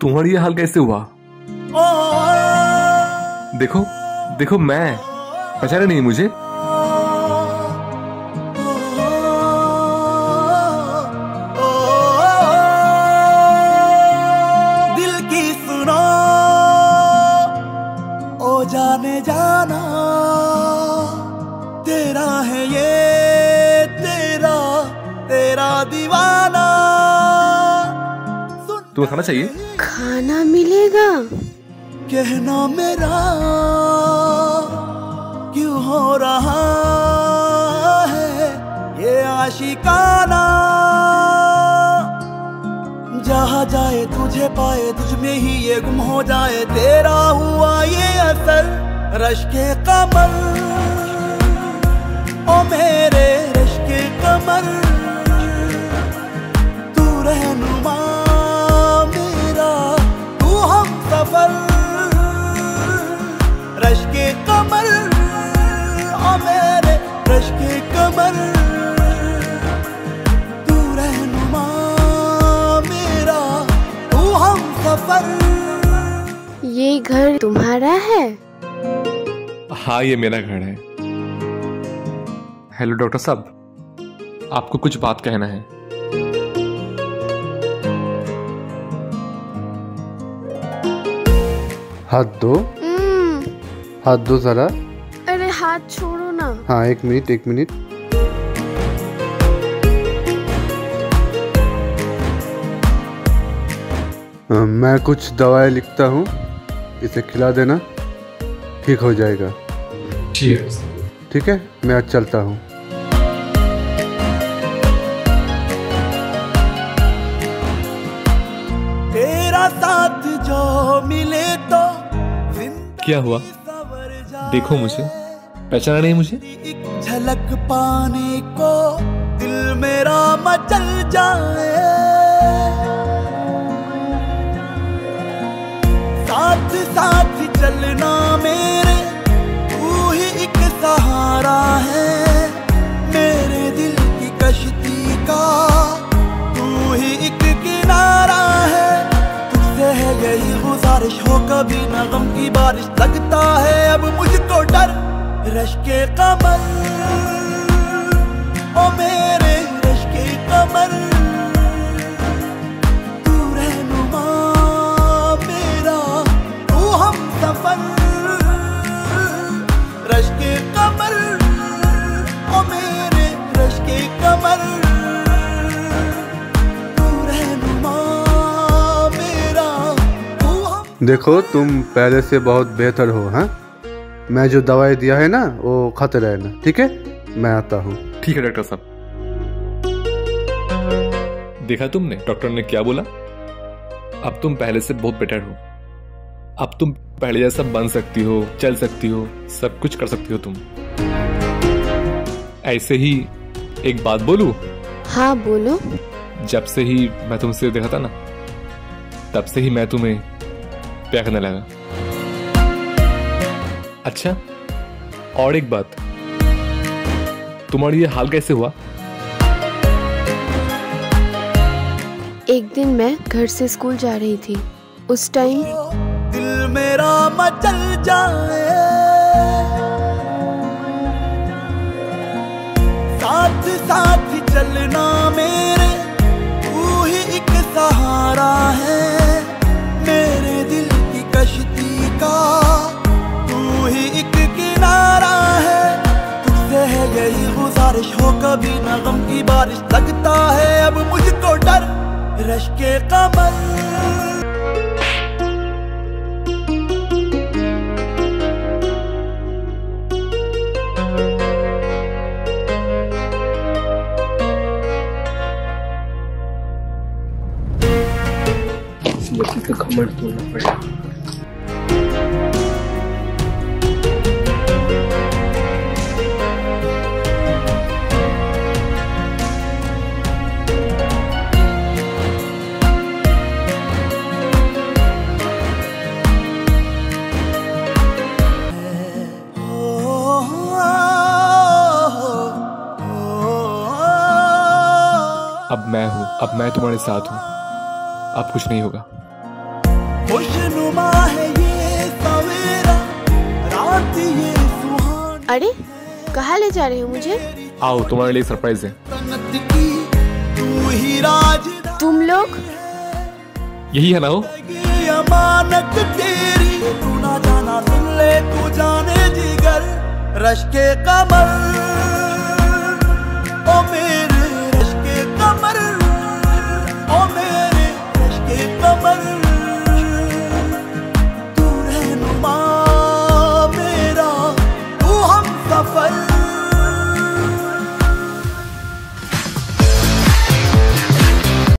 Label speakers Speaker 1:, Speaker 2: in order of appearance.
Speaker 1: तुम्हारी ये हाल कैसे हुआ? देखो देखो मैं। पहचाना नहीं मुझे।
Speaker 2: जाने जाना तेरा है ये तेरा तेरा दीवाना।
Speaker 1: तुम्हें खाना चाहिए?
Speaker 3: खाना मिलेगा।
Speaker 2: कहना मेरा क्यों हो रहा है ये आशिकाना? जहाँ जाए तुझे पाए, तुझ में ही ये गुम हो जाए। तेरा हुआ ये असल रश के कमर।
Speaker 3: घर तुम्हारा है?
Speaker 1: हाँ ये मेरा घर है। हेलो डॉक्टर साहब। आपको कुछ बात कहना है।
Speaker 4: हाथ दो।
Speaker 3: हम्म,
Speaker 4: हाथ दो जरा
Speaker 3: अरे हाथ छोड़ो ना।
Speaker 4: हाँ एक मिनट एक मिनट। मैं कुछ दवाई लिखता हूँ। इसे खिला देना। ठीक हो जाएगा। ठीक है? मैं आज चलता हूँ।
Speaker 2: तेरा साथ जो मिले तो
Speaker 1: क्या हुआ? देखो मुझे। पहचाना नहीं मुझे?
Speaker 2: झलक पाने को कभी न गम की बारिश लगता है, अब मुझको डर। रश के कमर, ओ मेरे रश के कमर। तू रहनुमा मेरा, तू हम सफ़र। रश के कमर, ओ मेरे रश के कमर।
Speaker 4: देखो तुम पहले से बहुत बेहतर हो हाँ? मैं जो दवाई दिया है ना वो खाते रहना ठीक है? मैं आता हूँ।
Speaker 1: ठीक है डॉक्टर साहब। देखा तुमने डॉक्टर ने क्या बोला? अब तुम पहले से बहुत बेटर हो। अब तुम पहले जैसा बन सकती हो चल सकती हो सब कुछ कर सकती हो तुम। ऐसे ही एक बात बोलू?
Speaker 3: हाँ बोलो।
Speaker 1: जब से ही मैं तुमसे देखा था ना तब से ही मैं तुम्हें प्यार करने लगा। अच्छा और एक बात। तुम्हारी ये हाल कैसे हुआ?
Speaker 3: एक दिन मैं घर से स्कूल जा रही थी। उस टाइम
Speaker 2: दिल मेरा मचल जाए। बारिश लगता है अब मुझको डर। रश के कमल। किसी तो कमेंट बोलना पड़ेगा अब
Speaker 1: मैं तुम्हारे साथ हूँ। अब कुछ नहीं होगा।
Speaker 2: खुशनुमा है ये सवेरा रात ये सुहानी।
Speaker 3: अरे कहाँ ले जा रहे हो मुझे?
Speaker 1: आओ तुम्हारे लिए सरप्राइज़ है।
Speaker 3: तुम लोग?
Speaker 1: यही है ना हो?
Speaker 2: ये अमानत तेरी तू ना जाना सुन ले तू जाने जिगर रश के कमर।